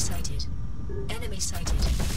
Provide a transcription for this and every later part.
Sighted. Enemy sighted.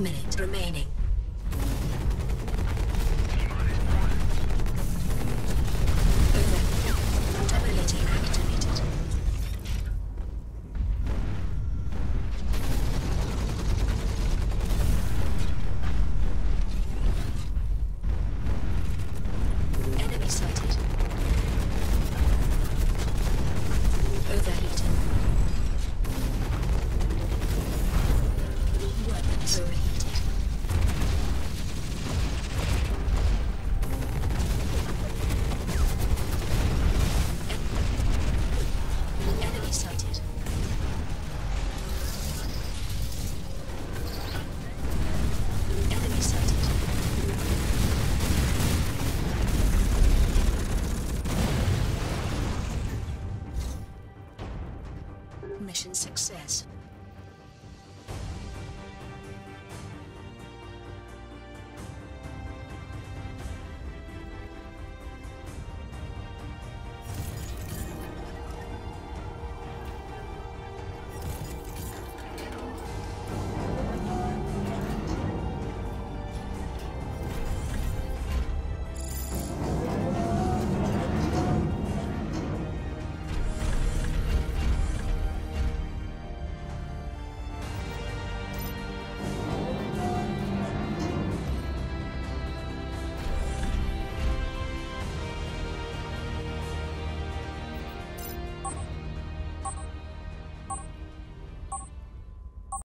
One minute remaining. Mission success.